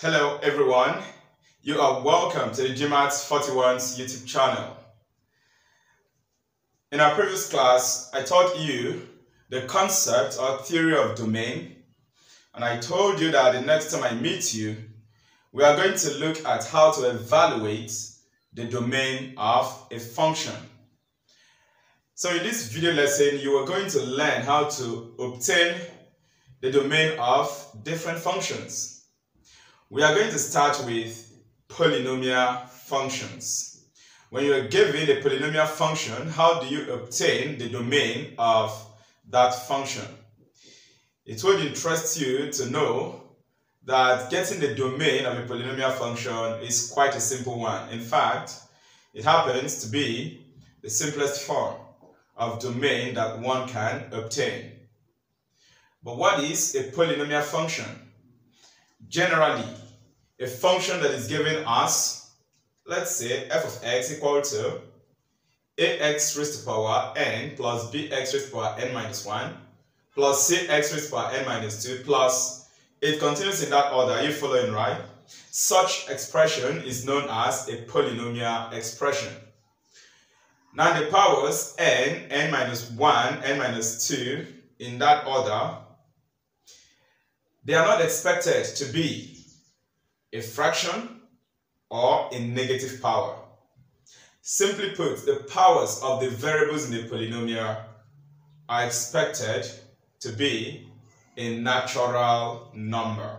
Hello everyone, you are welcome to the GMAETS 41's YouTube channel. In our previous class, I taught you the concept or theory of domain and I told you that the next time I meet you, we are going to look at how to evaluate the domain of a function. So in this video lesson, you are going to learn how to obtain the domain of different functions. We are going to start with polynomial functions. When you are given a polynomial function, how do you obtain the domain of that function? It would interest you to know that getting the domain of a polynomial function is quite a simple one. In fact, it happens to be the simplest form of domain that one can obtain. But what is a polynomial function? Generally, a function that is given us, let's say f of x equal to ax raised to power n plus bx raised to power n minus 1 plus cx raised to power n minus 2 plus it continues in that order. Are you following right? Such expression is known as a polynomial expression. Now the powers n, n minus 1, n minus 2 in that order they are not expected to be a fraction or a negative power. Simply put, the powers of the variables in the polynomial are expected to be a natural number.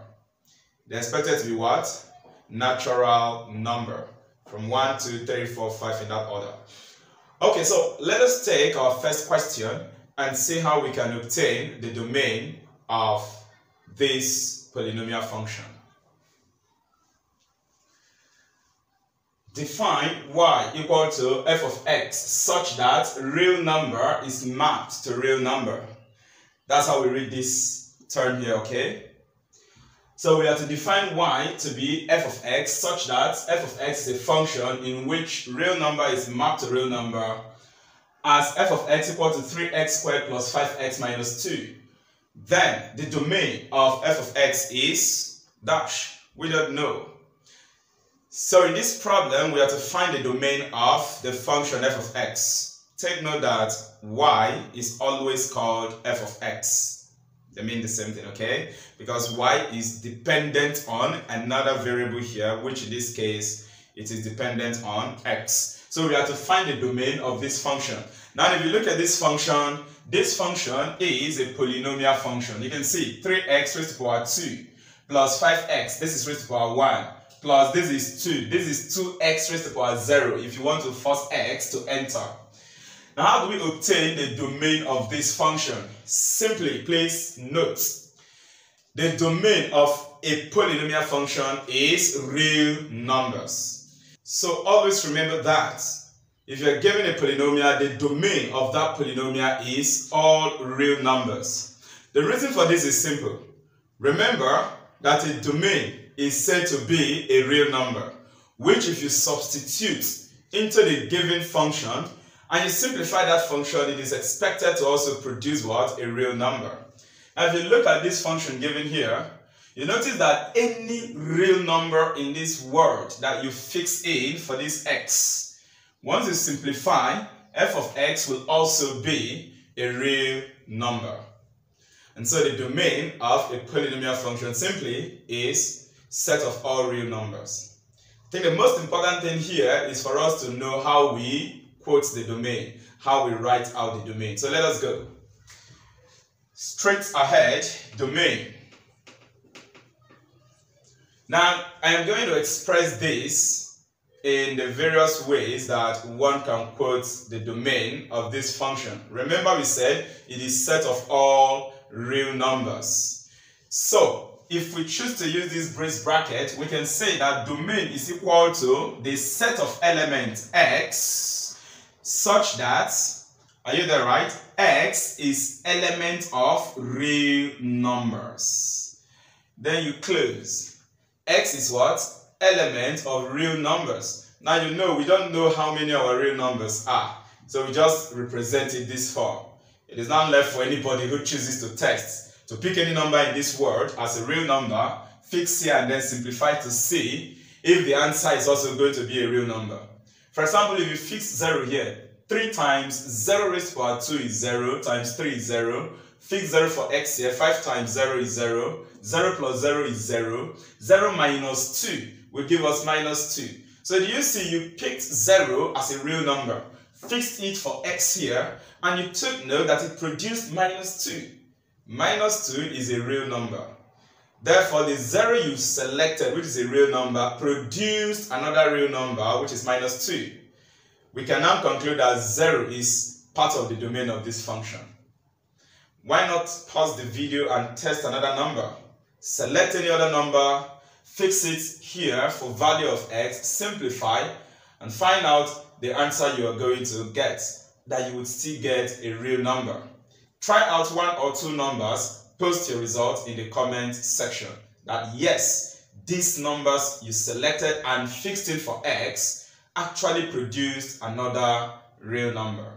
They're expected to be what? Natural number. From 1, to 3, 4, 5 in that order. Okay, so let us take our first question and see how we can obtain the domain of this polynomial function. Define y equal to f of x such that real number is mapped to real number. That's how we read this term here, okay? So we have to define y to be f of x such that f of x is a function in which real number is mapped to real number as f of x equal to 3x squared plus 5x minus 2 then the domain of f of x is dash. We don't know. So in this problem, we have to find the domain of the function f of x. Take note that y is always called f of x. They mean the same thing, okay? Because y is dependent on another variable here, which in this case, it is dependent on x. So we have to find the domain of this function. Now if you look at this function, this function is a polynomial function. You can see 3x raised to power 2 plus 5x, this is raised to power 1, plus this is 2, this is 2x raised to the power 0 if you want to force x to enter. Now how do we obtain the domain of this function? Simply place note, The domain of a polynomial function is real numbers. So always remember that if you're given a polynomial, the domain of that polynomial is all real numbers. The reason for this is simple. Remember that a domain is said to be a real number, which if you substitute into the given function and you simplify that function, it is expected to also produce what? A real number. Now, if you look at this function given here, you notice that any real number in this world that you fix in for this x once you simplify, f of x will also be a real number. And so the domain of a polynomial function simply is set of all real numbers. I think the most important thing here is for us to know how we quote the domain, how we write out the domain. So let us go. Straight ahead, domain. Now, I am going to express this in the various ways that one can quote the domain of this function. Remember we said it is set of all real numbers. So if we choose to use this brace bracket, we can say that domain is equal to the set of elements x such that, are you there right? x is element of real numbers. Then you close. x is what? element of real numbers. Now you know we don't know how many our real numbers are. So we just represent it this form. It is not left for anybody who chooses to test to pick any number in this world as a real number fix here and then simplify to see if the answer is also going to be a real number. For example, if you fix 0 here, 3 times 0 raised to power 2 is 0, times 3 is 0, fix 0 for x here, 5 times 0 is 0, 0 plus 0 is 0, 0 minus 2 will give us minus 2. So do you see you picked 0 as a real number, fixed it for x here, and you took note that it produced minus 2. Minus 2 is a real number. Therefore, the 0 you selected, which is a real number, produced another real number, which is minus 2. We can now conclude that 0 is part of the domain of this function. Why not pause the video and test another number? Select any other number, fix it here for value of x, simplify, and find out the answer you are going to get, that you would still get a real number. Try out one or two numbers, post your results in the comment section. That yes, these numbers you selected and fixed it for x actually produced another real number.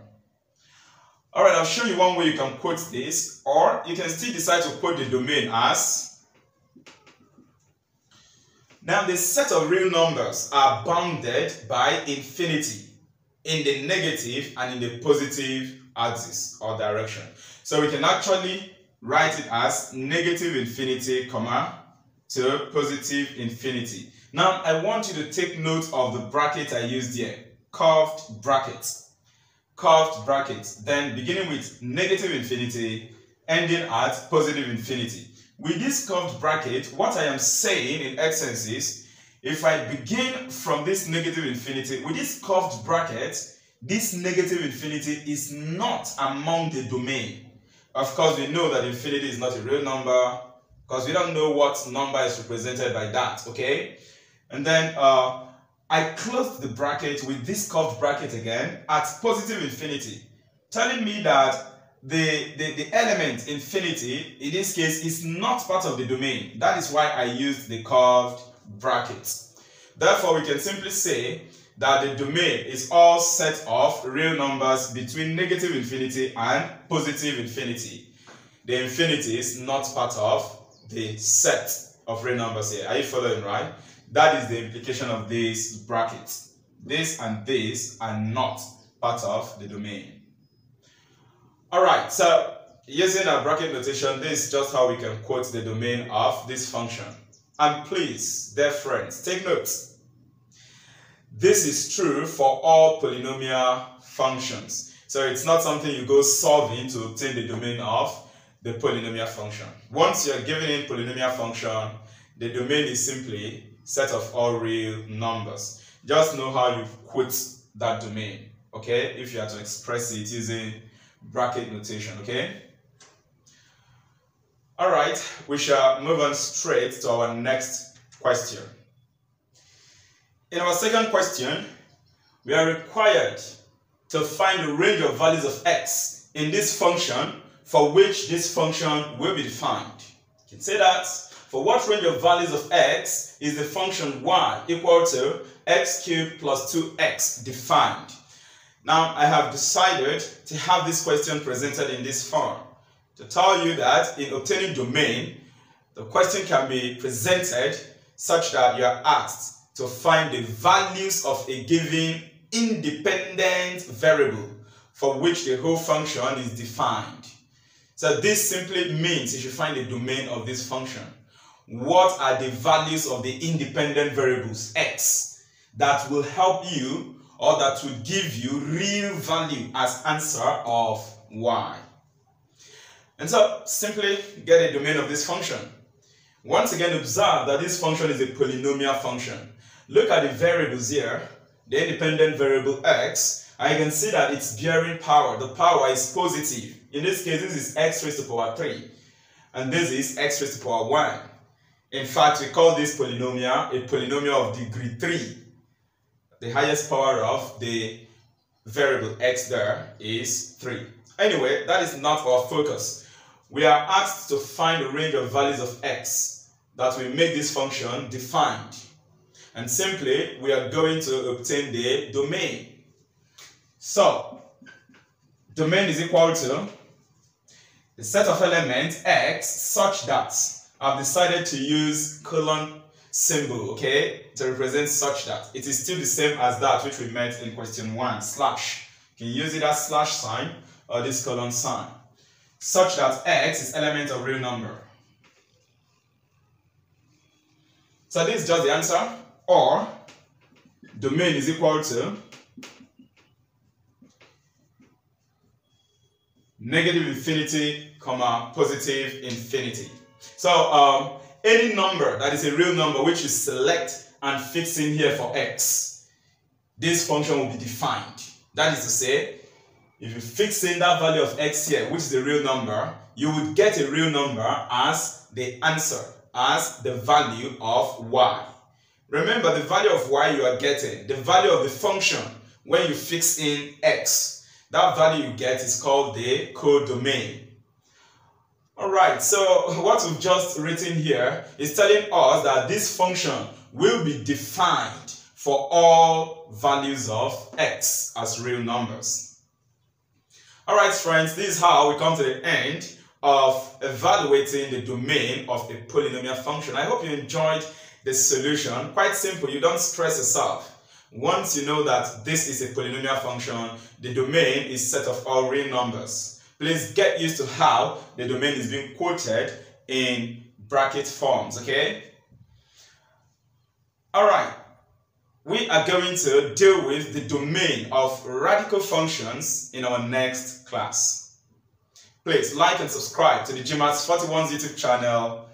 Alright, I'll show you one way you can quote this, or you can still decide to quote the domain as now the set of real numbers are bounded by infinity in the negative and in the positive axis or direction. So we can actually write it as negative infinity, comma, to positive infinity. Now, I want you to take note of the bracket I used here, curved bracket. Curved bracket, then beginning with negative infinity, ending at positive infinity. With this curved bracket, what I am saying in essence is, if I begin from this negative infinity, with this curved bracket, this negative infinity is not among the domain. Of course, we know that infinity is not a real number because we don't know what number is represented by that, okay? And then uh, I closed the bracket with this curved bracket again at positive infinity, telling me that the, the, the element infinity, in this case, is not part of the domain. That is why I used the curved bracket. Therefore, we can simply say that the domain is all set of real numbers between negative infinity and positive infinity. The infinity is not part of the set of real numbers here. Are you following, right? That is the implication of this bracket. This and this are not part of the domain. Alright, so using a bracket notation, this is just how we can quote the domain of this function. And please, dear friends, take notes. This is true for all polynomial functions. So it's not something you go solving to obtain the domain of the polynomial function. Once you're given in polynomial function, the domain is simply set of all real numbers. Just know how you quote that domain, okay? If you are to express it using bracket notation, okay? All right, we shall move on straight to our next question. In our second question, we are required to find the range of values of x in this function for which this function will be defined. You can say that for what range of values of x is the function y equal to x cubed plus 2x defined. Now, I have decided to have this question presented in this form to tell you that in obtaining domain, the question can be presented such that you are asked to find the values of a given independent variable for which the whole function is defined. So this simply means you should find the domain of this function. What are the values of the independent variables x that will help you or that will give you real value as answer of y? And so simply get a domain of this function. Once again, observe that this function is a polynomial function. Look at the variables here, the independent variable x, and you can see that it's bearing power. The power is positive. In this case, this is x raised to power 3, and this is x raised to power 1. In fact, we call this polynomial a polynomial of degree 3. The highest power of the variable x there is 3. Anyway, that is not our focus. We are asked to find a range of values of x that will make this function defined. And simply, we are going to obtain the domain. So, domain is equal to the set of elements x such that I've decided to use colon symbol, okay, to represent such that. It is still the same as that which we met in question 1, slash. You can use it as slash sign or this colon sign, such that x is element of real number. So this is just the answer, or domain is equal to negative infinity, comma, positive infinity. So um, any number that is a real number which you select and fix in here for x, this function will be defined. That is to say, if you fix in that value of x here, which is a real number, you would get a real number as the answer, as the value of y. Remember the value of y you are getting, the value of the function when you fix in x. That value you get is called the codomain. Alright, so what we've just written here is telling us that this function will be defined for all values of x as real numbers. Alright friends, this is how we come to the end of evaluating the domain of a polynomial function. I hope you enjoyed the solution. Quite simple, you don't stress yourself. Once you know that this is a polynomial function, the domain is set of all real numbers. Please get used to how the domain is being quoted in bracket forms, okay? All right, we are going to deal with the domain of radical functions in our next class. Please like and subscribe to the GMAETS 41 YouTube channel.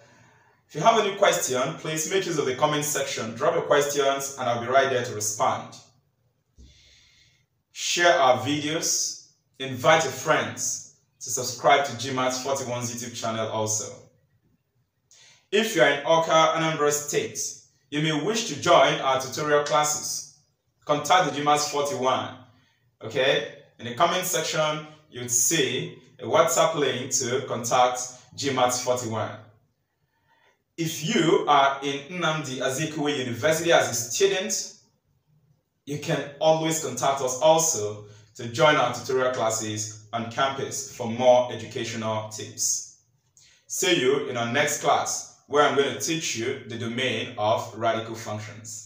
If you have any question, please make use of the comment section. Drop your questions and I'll be right there to respond. Share our videos, invite your friends, to subscribe to GMAETS 41's YouTube channel also. If you are in Awka, Anambra State, you may wish to join our tutorial classes. Contact the GMAETS 41. Okay? In the comment section, you'd see a WhatsApp link to contact GMAETS 41. If you are in Nnamdi Azikiwe University as a student, you can always contact us also to join our tutorial classes on campus for more educational tips. See you in our next class where I'm going to teach you the domain of radical functions.